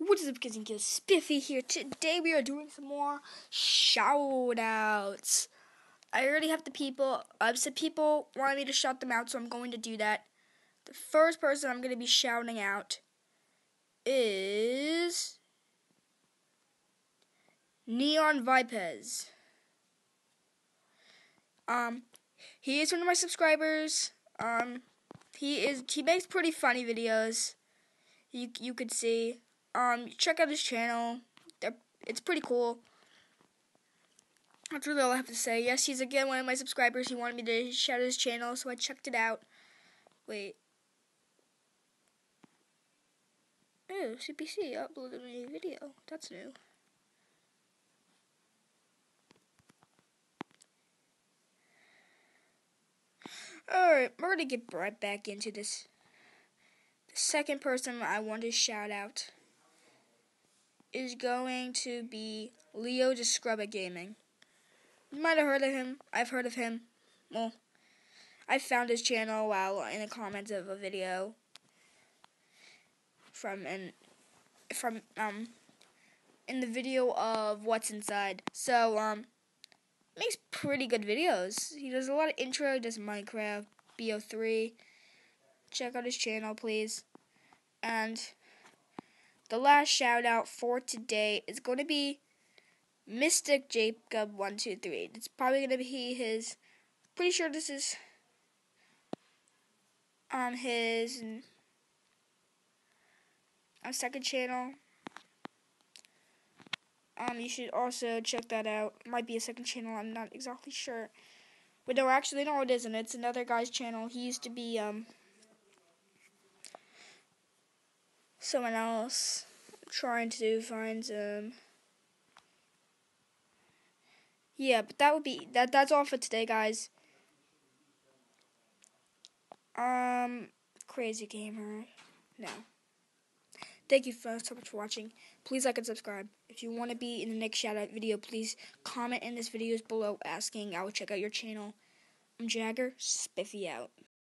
What is up, kids and kids? Spiffy here. Today we are doing some more shout outs. I already have the people. Uh, some people wanted me to shout them out, so I'm going to do that. The first person I'm going to be shouting out is Neon Vipez. Um, he is one of my subscribers. Um, he is he makes pretty funny videos. You you could see. Um, check out his channel. They're, it's pretty cool. That's really all I have to say. Yes, he's again one of my subscribers. He wanted me to shout out his channel, so I checked it out. Wait. Oh, CPC uploaded a new video. That's new. Alright, we're gonna get right back into this. The second person I want to shout out is going to be Leo Descrub Gaming. You might have heard of him. I've heard of him. Well, I found his channel while in the comments of a video from an from um in the video of what's inside. So um makes pretty good videos. He does a lot of intro, does Minecraft, BO3. Check out his channel, please. And the last shout out for today is going to be Mystic Jacob one two three. It's probably going to be his. Pretty sure this is on his um, second channel. Um, you should also check that out. Might be a second channel. I'm not exactly sure. But no, actually, no, it isn't. It's another guy's channel. He used to be um someone else trying to find them. Yeah, but that would be that. That's all for today, guys. Um, crazy gamer. No. Thank you so much for watching. Please like and subscribe. If you want to be in the next shout out video, please comment in this videos below asking. I will check out your channel. I'm Jagger, Spiffy out.